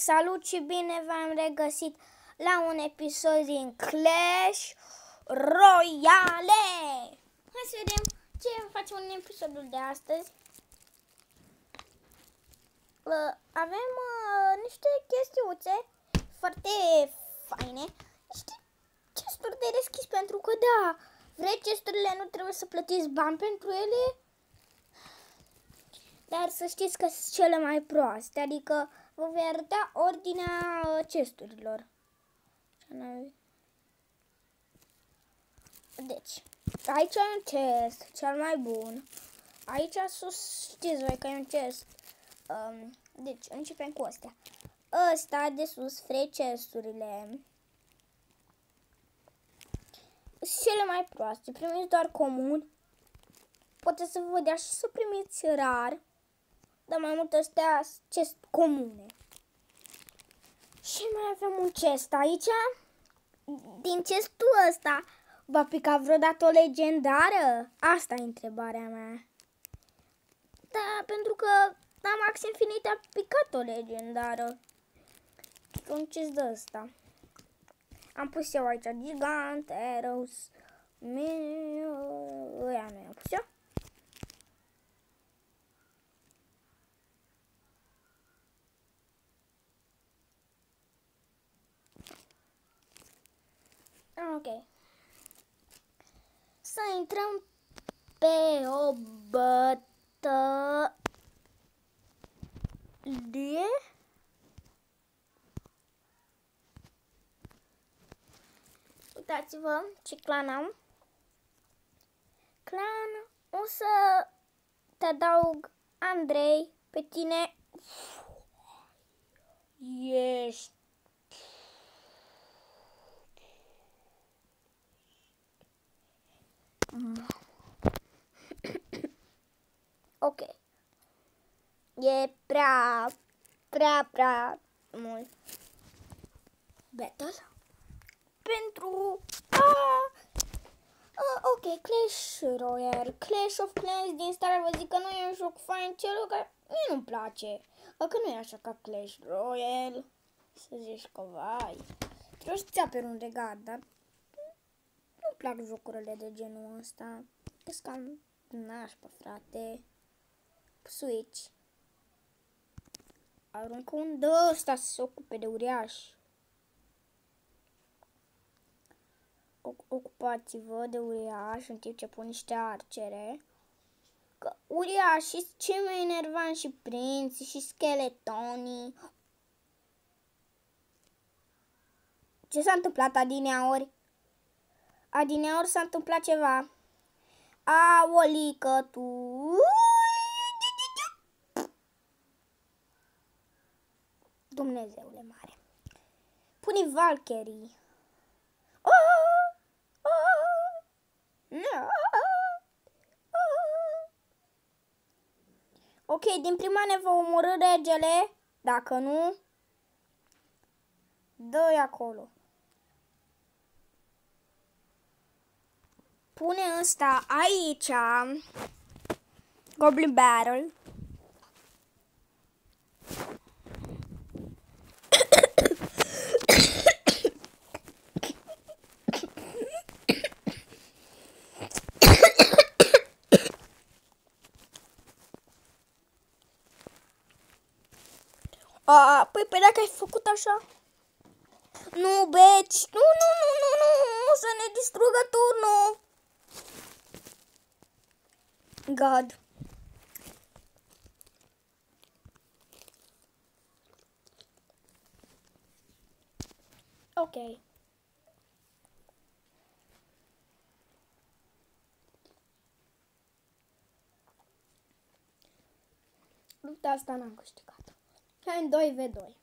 Salut și bine v-am regăsit la un episod din Clash Royale! Hai să vedem ce facem în episodul de astăzi. Uh, avem uh, niște chestiuțe foarte faine, niște chesturi de deschis pentru că da, vreți chesturile, nu trebuie să plătiți bani pentru ele, dar să știți că sunt cele mai proaste, adică vă voi arăta ordinea chesturilor. Deci, aici e un chest, cel mai bun. Aici sus, știți voi că e un chest. Um, deci, începem cu astea. Ăsta de sus, free chesturile. Sunt cele mai proaste. Primiți doar comun. Poate să vă dea și să primiți rar dar mai mult astea chest comune. Și mai avem un chest aici. Din chestul ăsta va pica vreodată o legendară? Asta e întrebarea mea. Da, pentru că la Max Infinite a picat o legendară. Un chest de ăsta. Am pus eu aici Gigant, Eros, Ăia nu i-am pus eu. Ok. Să intrăm pe o bătălie. Uitați-vă ce clan am. Clan, o să te adaug Andrei pe tine. Ești Ok. E prea, prea, prea mult. Battle. Pentru... Ah! Ah, ok, Clash Royale, Clash of Clans din stare vă zic că nu e un joc fain, celor care mie nu-mi place. Că nu e așa ca Clash Royale. Să zici că vai. Trebuie să-ți aperi un regat, dar nu-mi plac jocurile de genul ăsta. Crezi cam nașpa, frate. Switch. Aruncă un dă ăsta să se ocupe de uriaș. Ocupați-vă de uriaș în timp ce pun niște arcere. Că uriașii sunt cei mai enervanți și prinți și scheletonii. Ce s-a întâmplat adineaori? Adineaori s-a întâmplat ceva. Aolică tu! Dumnezeule mare. Pune Valkyrie. Oh! Oh! No! Oh! Ok, din prima ne va omorâ regele. Dacă nu, dă-i acolo. Pune ăsta aici. Goblin Battle. A, păi, păi dacă ai făcut așa... Nu, beci! Nu, nu, nu, nu, nu! O să ne distrugă turnul! God. Ok. Lupta asta n-am câștigat. Hai în 2v2.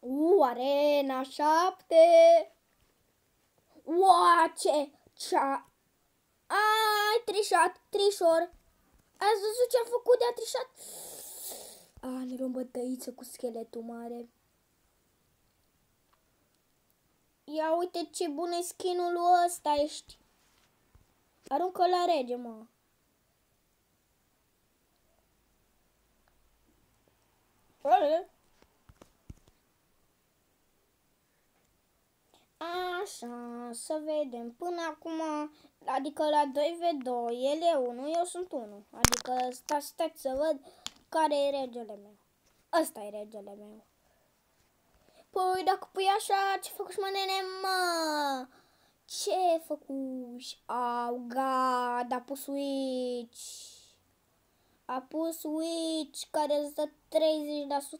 U, arena 7. Oace! Ce-a... Ai, trișat, trișor! Ați văzut ce-a făcut de-a trișat? A, ne luăm bătăiță cu scheletul mare. Ia uite ce bun e skinul ăsta ești. Aruncă la rege, mă. Ale? Așa, să vedem. Până acum, adică la 2v2, el e 1, eu sunt 1. Adică stați, stați să văd care e regele meu. Ăsta e regele meu. Păi, dacă pui așa, ce făcuși mă, nene, mă? Ce făcuși? Au, gata, a pus switch. A pus switch care îți dă 30%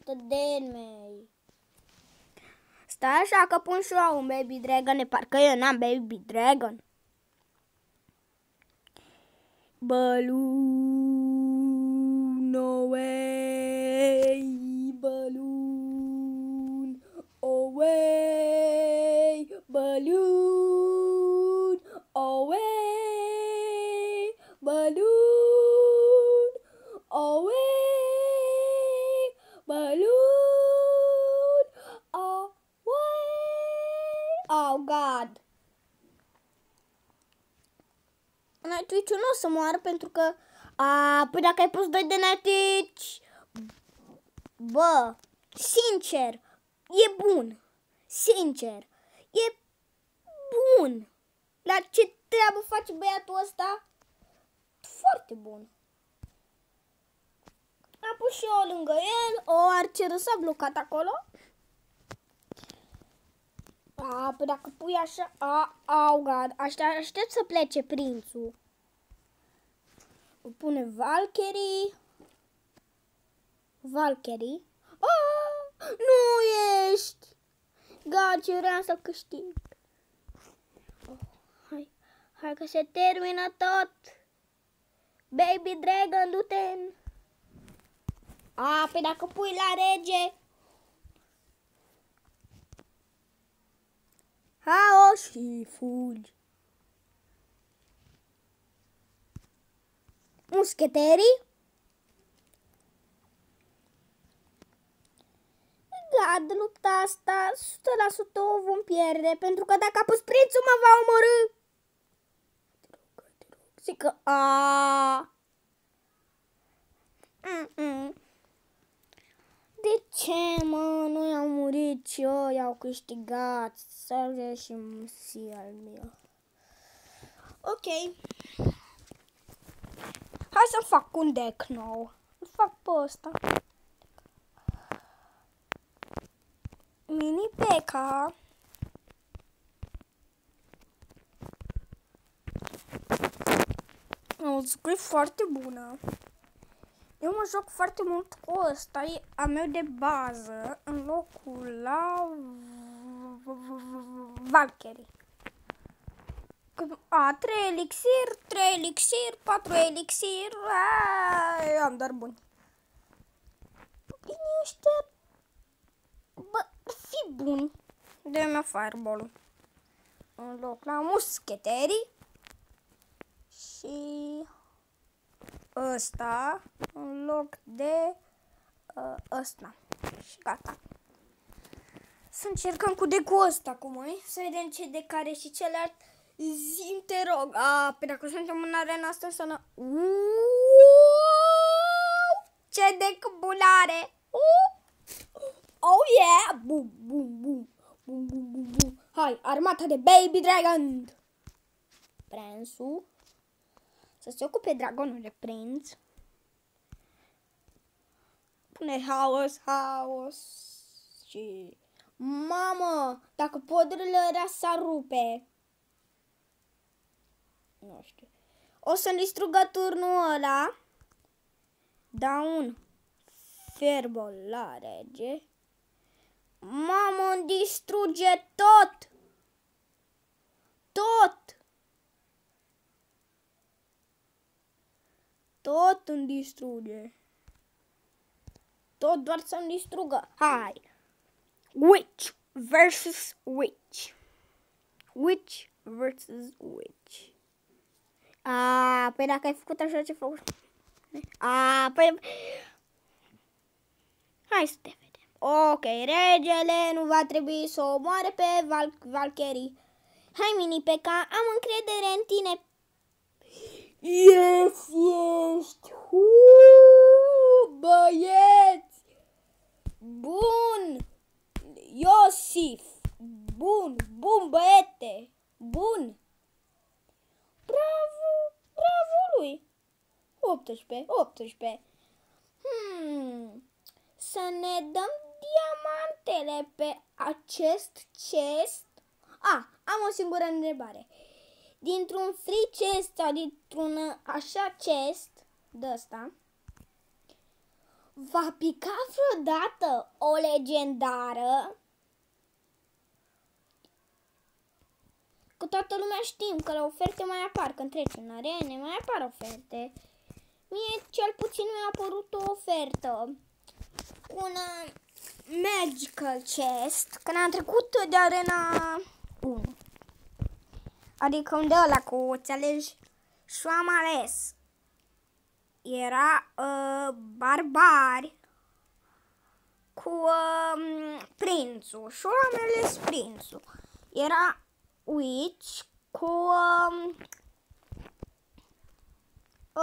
damage. Stai așa că pun și eu un Baby Dragon, e parcă eu n-am Baby Dragon. Balloon, no way, balloon, away, balloon, away. Oh, God. Nightwitch-ul nu o să moară pentru că... A, păi dacă ai pus doi de Nightwitch... Bă, sincer, e bun. Sincer, e bun. La ce treabă face băiatul ăsta? Foarte bun. A pus și eu lângă el, o arceră s-a blocat acolo. A, păi dacă pui așa... A, au, gad, aștept, aștept să plece prințul. O pune Valkyrie. Valkyrie. A, nu ești! Gad, ce vreau să câștig. Oh, hai, hai că se termină tot. Baby Dragon, du-te A, păi dacă pui la rege, și fugi. Muscheterii? Gad, lupta asta 100% o vom pierde, pentru că dacă a pus prințul mă va omorâ. Zic că a. Mm -mm. De ce, mă? Noi am murit și eu i-au câștigat. Serge și Musi al meu. Ok. Hai să fac un deck nou. Îl fac pe ăsta. Mini Peca. O script foarte bună. Eu mă joc foarte mult cu ăsta, e a meu de bază, în locul la Valkyrie. A, 3 elixir, 3 elixir, 4 elixir, a, am doar buni. Bine ăștia, bă, fi buni. Dă-mi fireball-ul. În loc la muscheterii și ăsta în loc de uh, ăsta. Și gata. Să încercăm cu decul ăsta acum, mai. Să vedem ce de care și celălalt. Zim, te rog. A, pe dacă suntem în arena asta înseamnă... Ce decubulare! Oh yeah! Bum, bum, bum. Bum, bum, bum, bum. Hai, armata de Baby Dragon! Prinsul să se ocupe dragonul de prinț. Pune haos, haos și... Mamă, dacă podrele ăla s-ar rupe. Nu știu. O să-mi distrugă turnul ăla. Da un ferbol la rege. Mamă, îmi distruge tot! Tot! Tot îmi distruge. Tot doar să-mi distrugă. Hai! Witch versus witch. Witch versus witch. A, păi dacă ai făcut așa ce fac. A, păi... Hai să te vedem. Ok, regele nu va trebui să o moare pe Val Valkyrie. Hai, mini Peca, am încredere în tine Yes, ești! Uuu, băieți! Bun! Iosif! Bun, bun băiete! Bun! Bravo! Bravo lui! 18, 18. Hmm. Să ne dăm diamantele pe acest chest? A, ah, am o singură întrebare. Dintr-un free chest sau dintr-un așa chest de ăsta, va pica vreodată o legendară? Cu toată lumea știm că la oferte mai apar, când treci în arene, mai apar oferte. Mie cel puțin mi-a apărut o ofertă. Un uh, magical chest când am trecut de arena 1. Adică unde ăla cu ți alegi și am ales. Era uh, barbari cu uh, prințul și am ales prințul. Era witch cu uh,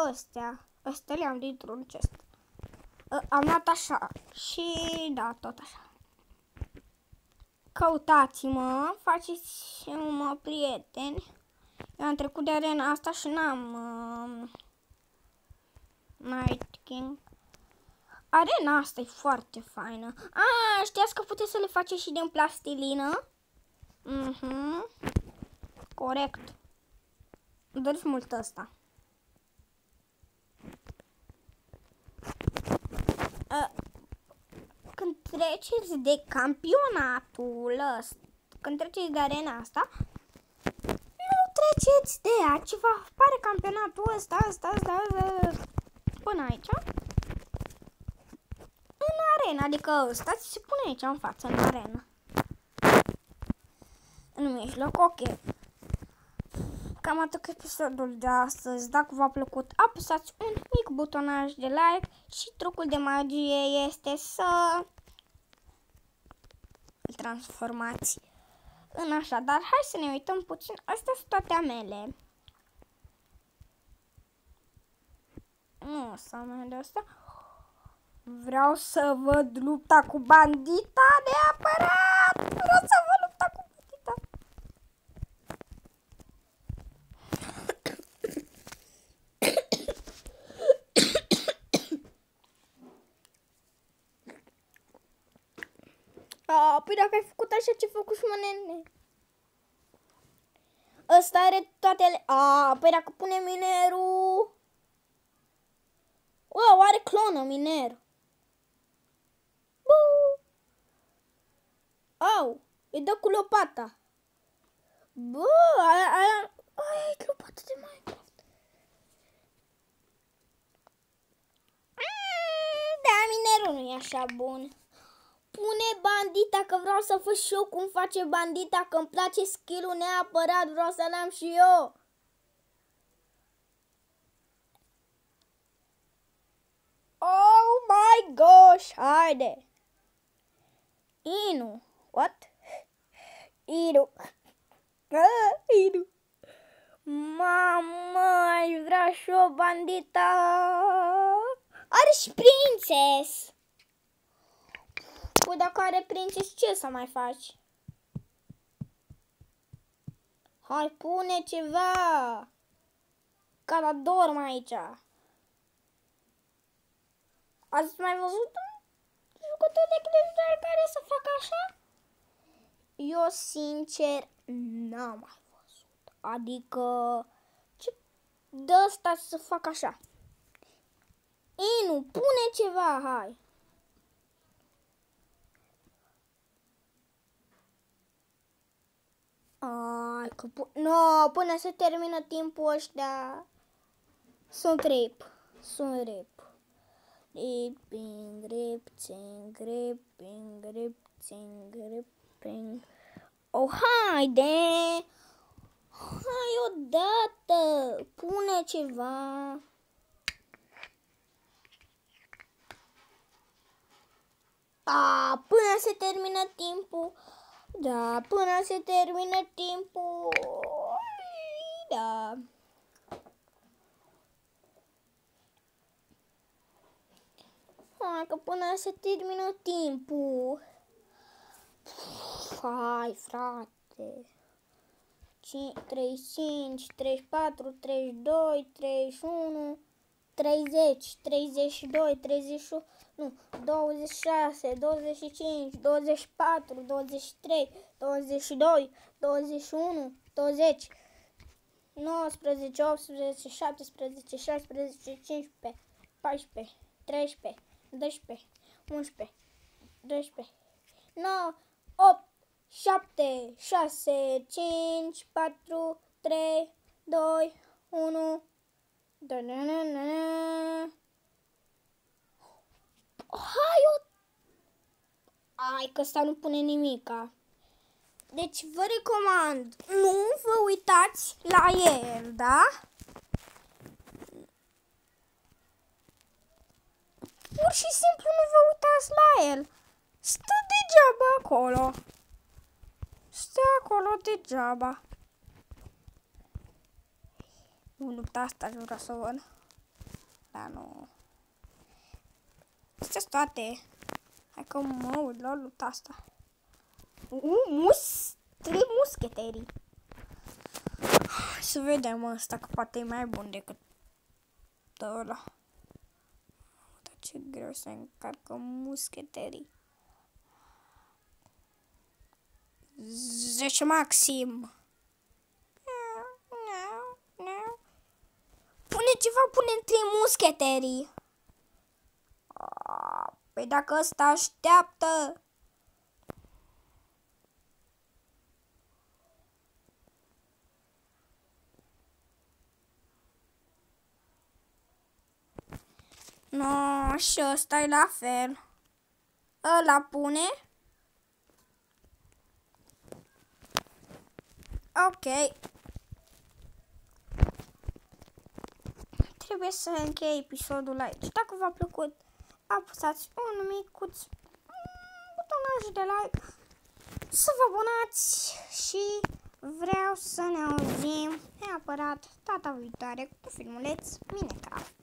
ăstea. Ăstea le-am dintr-un chest. Uh, am luat așa și da, tot așa. Căutați-mă, faceți-mă prieteni. Eu am trecut de arena asta și n-am uh, Night King. Arena asta e foarte faină. A, știați că puteți să le faceți și din plastilină? Mhm. Corect. Dă-ți mult ăsta. Când treceți de campionatul ăsta, când treceți de arena asta, nu treceți de ea, ce vă pare campionatul ăsta, asta, asta, asta, până aici. În arena, adică ăsta ți se pune aici în față, în arena. În mijloc, ok. Cam atât cu episodul de astăzi. Dacă v-a plăcut, apăsați un mic butonaj de like și trucul de magie este să îl transformați în așa. Dar hai să ne uităm puțin. Astea sunt toate amele. Nu, să de asta. Vreau să văd lupta cu bandita neapărat. Vreau să văd lupta cu bandita. A, păi dacă ai făcut așa ce făcut și mă nene. Ăsta are toate ale... A, păi dacă pune minerul... Wow, are clonă miner. Buu. Au, îi dă cu lopata. Bă, aia, aia, aia e lopată de Minecraft. Mm, da, minerul nu e așa bun. Pune bandita că vreau să fac și eu cum face bandita, că îmi place skill-ul neapărat, vreau să-l am și eu. Oh my gosh, haide. Inu, what? Inu. Ah, Inu. Mamă, aș vrea și o bandita. Are și prințes. Păi dacă are prințes, ce să mai faci? Hai, pune ceva! Ca la dorm aici. Ați mai văzut un jucător de televizor care să facă așa? Eu, sincer, n-am mai văzut. Adică, ce de asta să fac așa? Inu, pune ceva, hai! Ai, că no, până se termină timpul ăștia sunt rip. Sunt rip. Ripping, ripting, ripping, ripting, ripping. Oh, haide! Hai odată! Pune ceva! A, până se termină timpul da, până se termină timpul. Da. Hai că până se termină timpul. Hai, frate. 35, 34, 32, 31, 30, 32, 31, nu, 26, 25, 24, 23, 22, 21, 20, 19, 18, 17, 16, 15, 14, 13, 12, 11, 12, 9, 8, 7, 6, 5, 4, 3, 2, 1. Da, na, na, na, na. Hai, o... Ai, că ăsta nu pune nimica. Deci vă recomand, nu vă uitați la el, da? Pur și simplu nu vă uitați la el. Stă degeaba acolo. Stă acolo degeaba. Nu, lupta asta aș vrea să o văd. Dar nu. Astea toate. Hai că mă uit la lupta asta. Uh, mus... Trei muscheterii. Să vedem ăsta, că poate e mai bun decât ăla. Dar ce greu să încarcă muscheterii. 10 maxim. Pune ceva, pune trei muscheterii. Păi dacă ăsta așteaptă... No, și ăsta e la fel. Ăla pune. Ok. Trebuie să închei episodul aici. Dacă v-a plăcut, apăsați un micuț butonaj de like, să vă abonați și vreau să ne auzim neapărat data viitoare cu filmuleț Minecraft.